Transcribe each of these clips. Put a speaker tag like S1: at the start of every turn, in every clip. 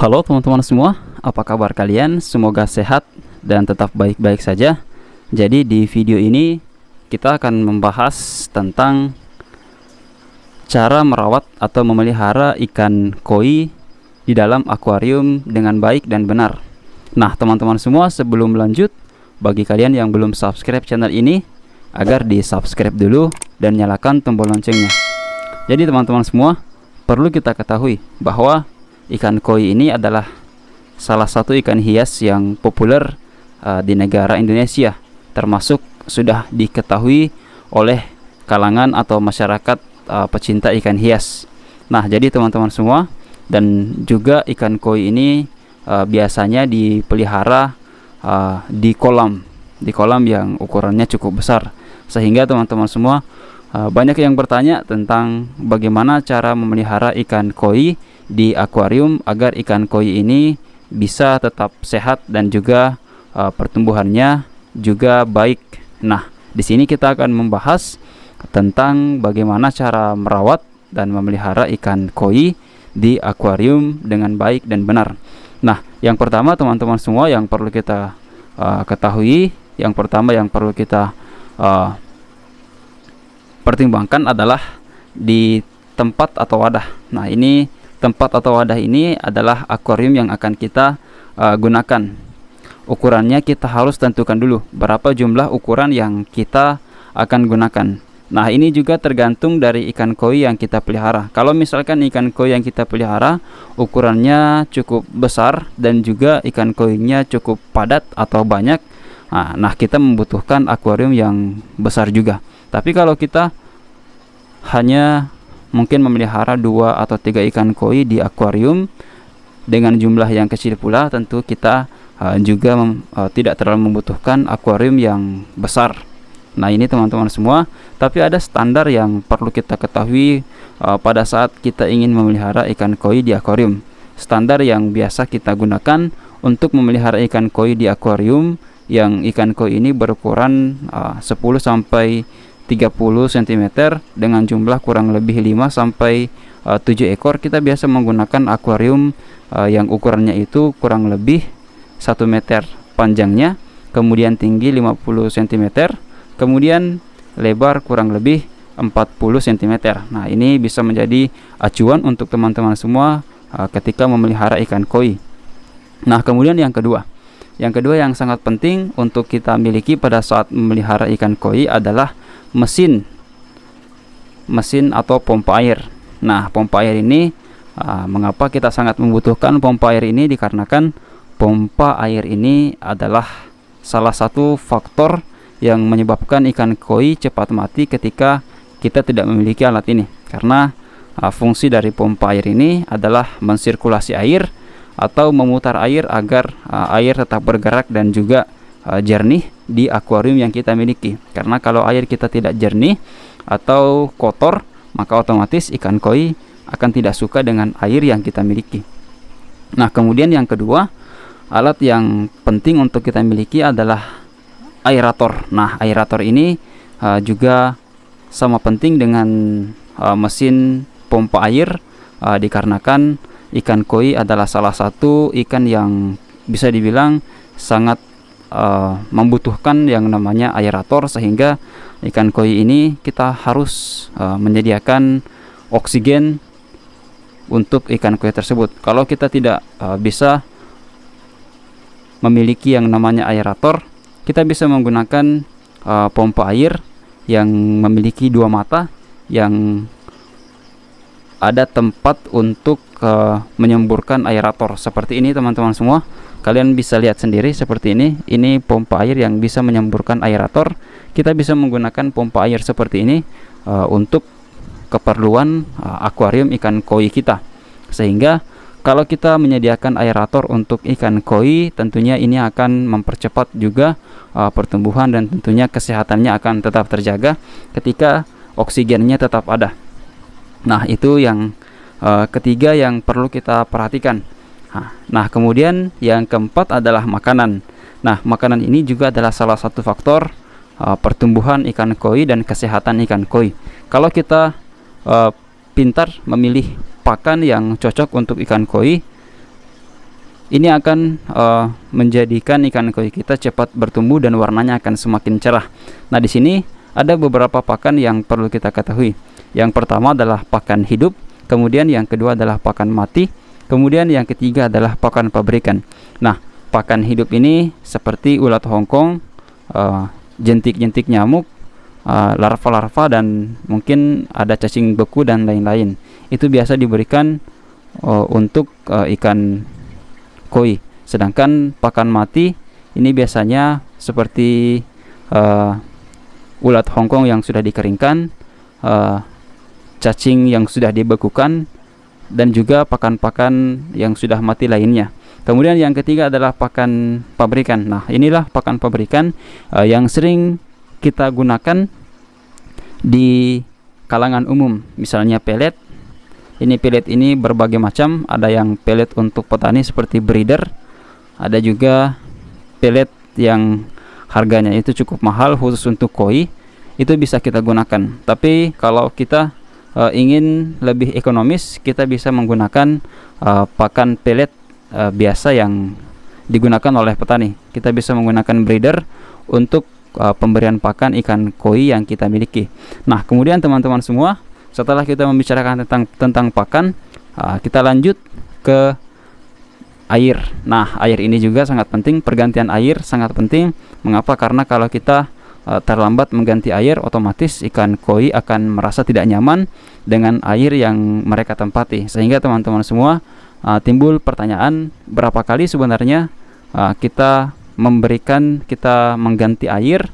S1: Halo teman-teman semua, apa kabar kalian? Semoga sehat dan tetap baik-baik saja. Jadi di video ini kita akan membahas tentang cara merawat atau memelihara ikan koi di dalam akuarium dengan baik dan benar. Nah, teman-teman semua, sebelum lanjut, bagi kalian yang belum subscribe channel ini, agar di subscribe dulu dan nyalakan tombol loncengnya. Jadi teman-teman semua, perlu kita ketahui bahwa ikan koi ini adalah salah satu ikan hias yang populer uh, di negara Indonesia, termasuk sudah diketahui oleh kalangan atau masyarakat uh, pecinta ikan hias. Nah, jadi teman-teman semua dan juga ikan koi ini uh, biasanya dipelihara uh, di kolam, di kolam yang ukurannya cukup besar, sehingga teman-teman semua banyak yang bertanya tentang bagaimana cara memelihara ikan koi di akuarium agar ikan koi ini bisa tetap sehat dan juga uh, pertumbuhannya juga baik. Nah, di sini kita akan membahas tentang bagaimana cara merawat dan memelihara ikan koi di akuarium dengan baik dan benar. Nah, yang pertama teman-teman semua yang perlu kita uh, ketahui, yang pertama yang perlu kita uh, pertimbangkan adalah di tempat atau wadah. Nah, ini tempat atau wadah ini adalah akuarium yang akan kita uh, gunakan. Ukurannya kita harus tentukan dulu berapa jumlah ukuran yang kita akan gunakan. Nah, ini juga tergantung dari ikan koi yang kita pelihara. Kalau misalkan ikan koi yang kita pelihara ukurannya cukup besar dan juga ikan koinya cukup padat atau banyak, nah, nah kita membutuhkan akuarium yang besar juga. Tapi kalau kita hanya mungkin memelihara dua atau tiga ikan koi di akuarium dengan jumlah yang kecil pula tentu kita uh, juga mem, uh, tidak terlalu membutuhkan akuarium yang besar. Nah ini teman-teman semua tapi ada standar yang perlu kita ketahui uh, pada saat kita ingin memelihara ikan koi di akuarium. Standar yang biasa kita gunakan untuk memelihara ikan koi di akuarium yang ikan koi ini berukuran uh, 10 sampai 30 cm dengan jumlah kurang lebih 5 sampai uh, 7 ekor. Kita biasa menggunakan akuarium uh, yang ukurannya itu kurang lebih 1 meter panjangnya kemudian tinggi 50 cm kemudian lebar kurang lebih 40 cm nah ini bisa menjadi acuan untuk teman-teman semua uh, ketika memelihara ikan koi. Nah kemudian yang kedua. Yang kedua yang sangat penting untuk kita miliki pada saat memelihara ikan koi adalah mesin mesin atau pompa air. Nah, pompa air ini uh, mengapa kita sangat membutuhkan pompa air ini dikarenakan pompa air ini adalah salah satu faktor yang menyebabkan ikan koi cepat mati ketika kita tidak memiliki alat ini. Karena uh, fungsi dari pompa air ini adalah mensirkulasi air atau memutar air agar uh, air tetap bergerak dan juga uh, jernih di akuarium yang kita miliki. Karena kalau air kita tidak jernih atau kotor, maka otomatis ikan koi akan tidak suka dengan air yang kita miliki. Nah, kemudian yang kedua, alat yang penting untuk kita miliki adalah aerator. Nah, aerator ini uh, juga sama penting dengan uh, mesin pompa air uh, dikarenakan ikan koi adalah salah satu ikan yang bisa dibilang sangat uh, membutuhkan yang namanya aerator sehingga ikan koi ini kita harus uh, menyediakan oksigen untuk ikan koi tersebut. Kalau kita tidak uh, bisa memiliki yang namanya aerator, kita bisa menggunakan uh, pompa air yang memiliki dua mata yang ada tempat untuk uh, menyemburkan aerator. Seperti ini teman-teman semua. Kalian bisa lihat sendiri seperti ini. Ini pompa air yang bisa menyemburkan aerator. Kita bisa menggunakan pompa air seperti ini uh, untuk keperluan uh, akuarium ikan koi kita. Sehingga kalau kita menyediakan aerator untuk ikan koi tentunya ini akan mempercepat juga uh, pertumbuhan dan tentunya kesehatannya akan tetap terjaga ketika oksigennya tetap ada nah itu yang uh, ketiga yang perlu kita perhatikan Nah, kemudian yang keempat adalah makanan. Nah, makanan ini juga adalah salah satu faktor uh, pertumbuhan ikan koi dan kesehatan ikan koi. Kalau kita uh, pintar memilih pakan yang cocok untuk ikan koi, ini akan uh, menjadikan ikan koi kita cepat bertumbuh dan warnanya akan semakin cerah. Nah, di sini ada beberapa pakan yang perlu kita ketahui. Yang pertama adalah pakan hidup, kemudian yang kedua adalah pakan mati, kemudian yang ketiga adalah pakan pabrikan. Nah, pakan hidup ini seperti ulat hongkong, uh, jentik-jentik nyamuk, uh, larva-larva dan mungkin ada cacing beku dan lain-lain. Itu biasa diberikan uh, untuk uh, ikan koi. Sedangkan pakan mati ini biasanya seperti uh, ulat hongkong yang sudah dikeringkan, uh, cacing yang sudah dibekukan, dan juga pakan-pakan yang sudah mati lainnya. Kemudian yang ketiga adalah pakan pabrikan. Nah, inilah pakan pabrikan uh, yang sering kita gunakan di kalangan umum, misalnya pelet, ini pelet ini berbagai macam. Ada yang pelet untuk petani seperti breeder. Ada juga pelet yang harganya itu cukup mahal khusus untuk koi. Itu bisa kita gunakan. Tapi kalau kita uh, ingin lebih ekonomis kita bisa menggunakan uh, pakan pelet uh, biasa yang digunakan oleh petani. Kita bisa menggunakan breeder untuk uh, pemberian pakan ikan koi yang kita miliki. Nah kemudian teman-teman semua setelah kita membicarakan tentang tentang pakan uh, kita lanjut ke air. Nah air ini juga sangat penting pergantian air sangat penting. Mengapa? Karena kalau kita terlambat mengganti air otomatis ikan koi akan merasa tidak nyaman dengan air yang mereka tempati sehingga teman-teman semua uh, timbul pertanyaan berapa kali sebenarnya uh, kita memberikan kita mengganti air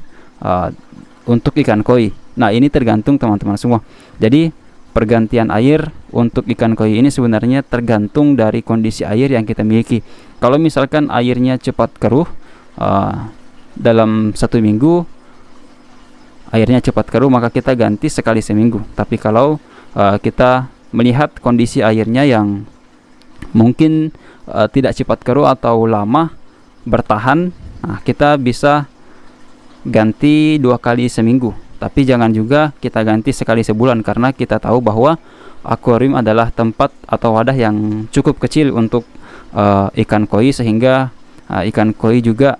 S1: untuk ikan koi Nah, ini tergantung teman-teman semua. Jadi, pergantian air untuk ikan koi ini sebenarnya tergantung dari kondisi air yang kita miliki. Kalau misalkan airnya cepat keruh uh, dalam satu minggu, airnya cepat keruh maka kita ganti sekali seminggu. Tapi kalau uh, kita melihat kondisi airnya yang mungkin uh, tidak cepat keruh atau lama bertahan, nah kita bisa ganti dua kali seminggu tapi jangan juga kita ganti sekali sebulan karena kita tahu bahwa akuarium adalah tempat atau wadah yang cukup kecil untuk uh, ikan koi sehingga uh, ikan koi juga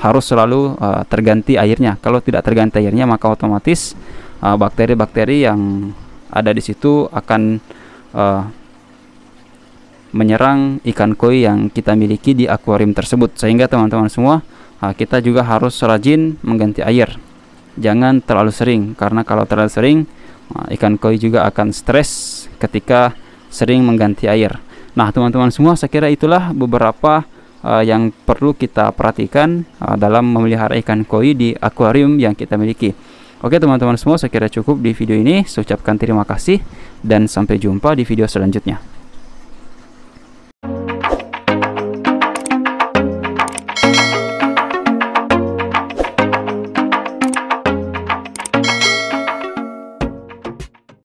S1: harus selalu uh, terganti airnya. Kalau tidak terganti airnya maka otomatis bakteri-bakteri uh, yang ada di situ akan uh, menyerang ikan koi yang kita miliki di akuarium tersebut. Sehingga teman-teman semua uh, kita juga harus rajin mengganti air jangan terlalu sering karena kalau terlalu sering ikan koi juga akan stres ketika sering mengganti air. Nah, teman-teman semua, saya kira itulah beberapa uh, yang perlu kita perhatikan uh, dalam memelihara ikan koi di akuarium yang kita miliki. Oke, teman-teman semua, saya kira cukup di video ini. Saya ucapkan terima kasih dan sampai jumpa di video selanjutnya.